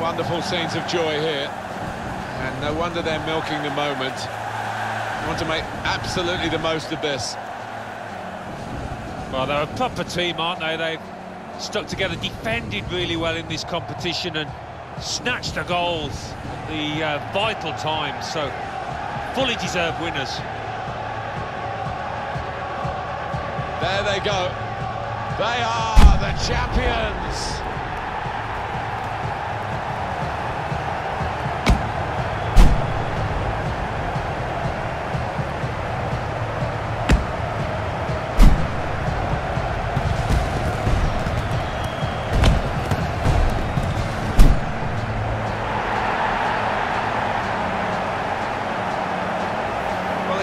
Wonderful scenes of joy here. And no wonder they're milking the moment. Want to make absolutely the most of this. Well, they're a proper team, aren't they? They've stuck together, defended really well in this competition and snatched the goals at the uh, vital times. So, fully deserved winners. There they go. They are the champions.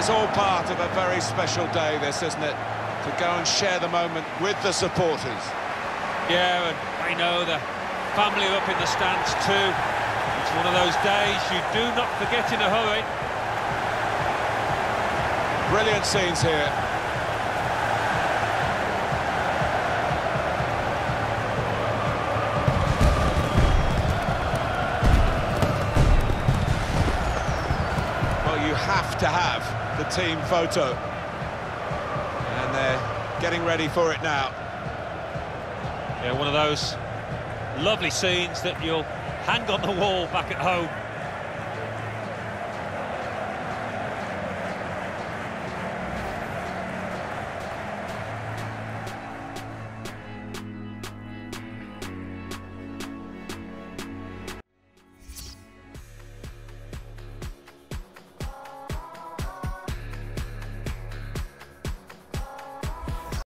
It's all part of a very special day, this, isn't it? To go and share the moment with the supporters. Yeah, and I know the family are up in the stands too. It's one of those days you do not forget in a hurry. Brilliant scenes here. Have to have the team photo. And they're getting ready for it now. Yeah, one of those lovely scenes that you'll hang on the wall back at home.